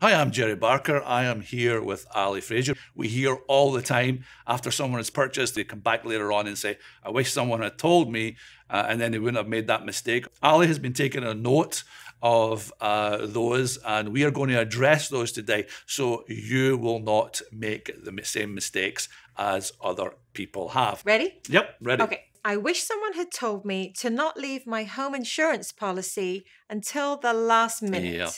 Hi, I'm Jerry Barker. I am here with Ali Fraser. We hear all the time after someone has purchased, they come back later on and say, I wish someone had told me, uh, and then they wouldn't have made that mistake. Ali has been taking a note of uh, those, and we are going to address those today so you will not make the same mistakes as other people have. Ready? Yep, ready. Okay. I wish someone had told me to not leave my home insurance policy until the last minute. Yeah.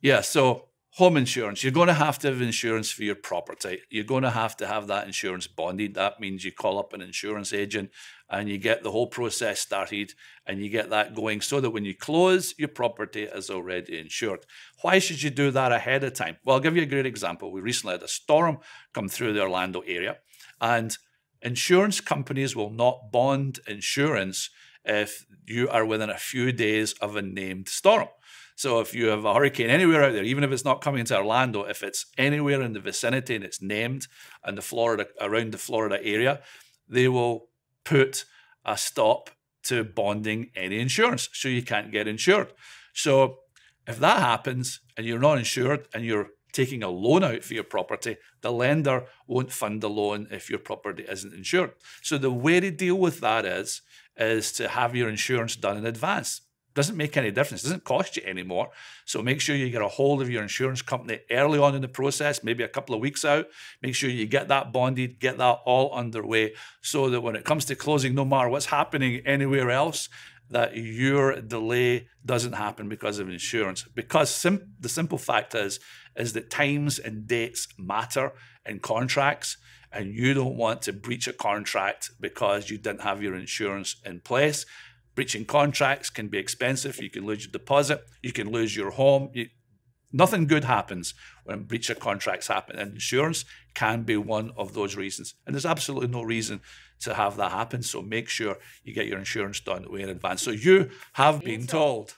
Yeah, so home insurance, you're going to have to have insurance for your property. You're going to have to have that insurance bonded. That means you call up an insurance agent and you get the whole process started and you get that going so that when you close, your property is already insured. Why should you do that ahead of time? Well, I'll give you a great example. We recently had a storm come through the Orlando area and insurance companies will not bond insurance if you are within a few days of a named storm. So if you have a hurricane anywhere out there, even if it's not coming to Orlando, if it's anywhere in the vicinity and it's named and the Florida around the Florida area, they will put a stop to bonding any insurance. So you can't get insured. So if that happens and you're not insured and you're taking a loan out for your property, the lender won't fund the loan if your property isn't insured. So the way to deal with that is, is to have your insurance done in advance. Doesn't make any difference. Doesn't cost you anymore. So make sure you get a hold of your insurance company early on in the process, maybe a couple of weeks out. Make sure you get that bonded, get that all underway, so that when it comes to closing, no matter what's happening anywhere else, that your delay doesn't happen because of insurance. Because sim the simple fact is, is that times and dates matter in contracts, and you don't want to breach a contract because you didn't have your insurance in place. Breaching contracts can be expensive. You can lose your deposit. You can lose your home. You, nothing good happens when breach of contracts happen. And insurance can be one of those reasons. And there's absolutely no reason to have that happen. So make sure you get your insurance done way in advance. So you have been told.